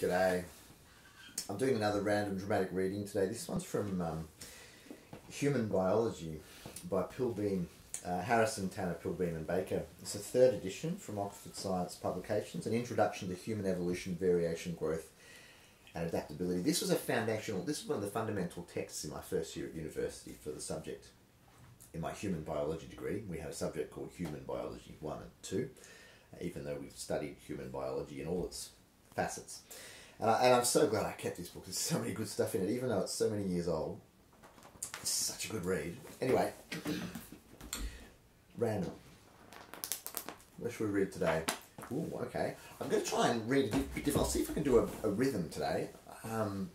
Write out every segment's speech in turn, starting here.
G'day. I'm doing another random dramatic reading today. This one's from um, Human Biology by Pilbeam, uh, Harrison, Tanner, Pilbeam, and Baker. It's a third edition from Oxford Science Publications, an introduction to human evolution, variation, growth, and adaptability. This was a foundational, this was one of the fundamental texts in my first year at university for the subject. In my human biology degree, we had a subject called Human Biology 1 and 2, even though we've studied human biology in all its facets. And, I, am so glad I kept this book. There's so many good stuff in it, even though it's so many years old. It's such a good read. Anyway, random. What should we read today? Ooh, okay. I'm going to try and read a different. I'll see if I can do a, a rhythm today. Um,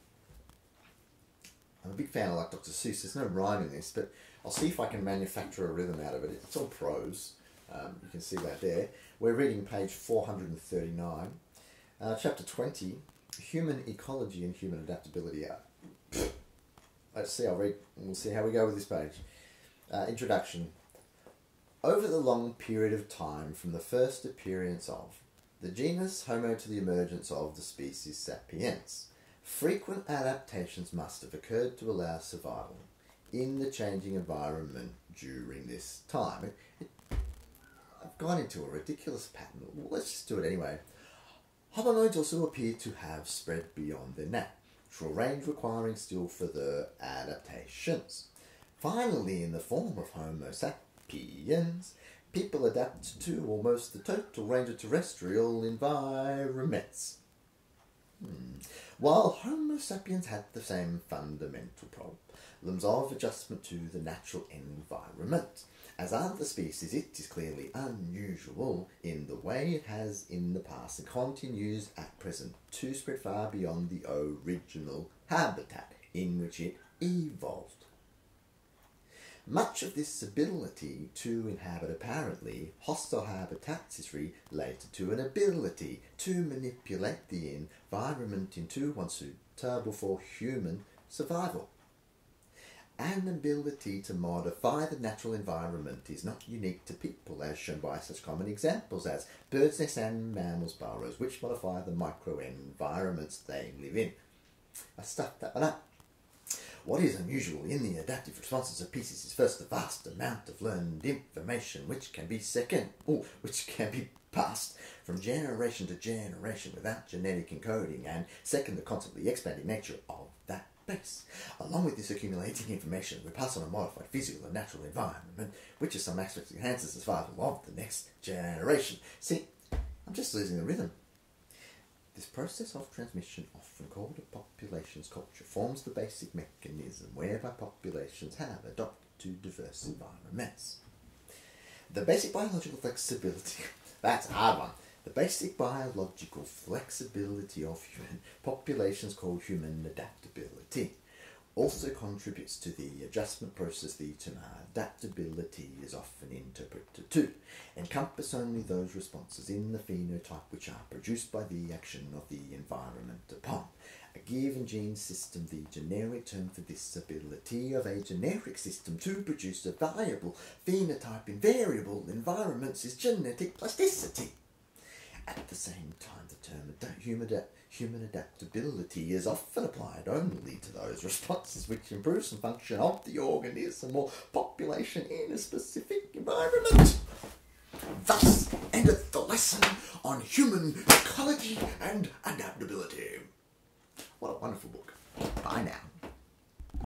I'm a big fan of like Dr. Seuss. There's no rhyme in this, but I'll see if I can manufacture a rhythm out of it. It's all prose. Um, you can see that there. We're reading page 439. Uh, chapter 20, Human Ecology and Human Adaptability. Uh, let's see, I'll read, we'll see how we go with this page. Uh, introduction. Over the long period of time from the first appearance of the genus Homo to the emergence of the species Sapiens, frequent adaptations must have occurred to allow survival in the changing environment during this time. It, it, I've gone into a ridiculous pattern. Let's just do it anyway. Hominoids also appear to have spread beyond the net, their natural range, requiring still further adaptations. Finally, in the form of Homo sapiens, people adapt to almost the total range of terrestrial environments. Hmm. While Homo sapiens had the same fundamental problems of adjustment to the natural environment, as other species, it is clearly unusual in the way it has in the past and continues at present to spread far beyond the original habitat in which it evolved. Much of this ability to inhabit apparently hostile habitats is related to an ability to manipulate the environment into one suitable for human survival. An ability to modify the natural environment is not unique to people, as shown by such common examples as birds' nests and mammals' burrows, which modify the microenvironments they live in. I stuffed that one up. What is unusual in the adaptive responses of species is first the vast amount of learned information which can be second, or which can be passed from generation to generation without genetic encoding, and second the constantly expanding nature of that base. Along with this accumulating information, we pass on a modified physical and natural environment, which in some aspects enhances the survival of the next generation. See, I'm just losing the rhythm. This process of transmission, often called a population's culture, forms the basic mechanism whereby populations have adopted to diverse environments. The basic biological flexibility, that's hard one. The basic biological flexibility of human populations called human adaptability also contributes to the adjustment process the term adaptability is often interpreted to. Encompass only those responses in the phenotype which are produced by the action of the environment upon. A given gene system the generic term for this ability of a generic system to produce a viable phenotype in variable environments is genetic plasticity. At the same time, the term human, human adaptability is often applied only to those responses which improve some function of the organism or population in a specific environment. Thus endeth the lesson on human ecology and adaptability. What a wonderful book. Bye now.